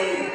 in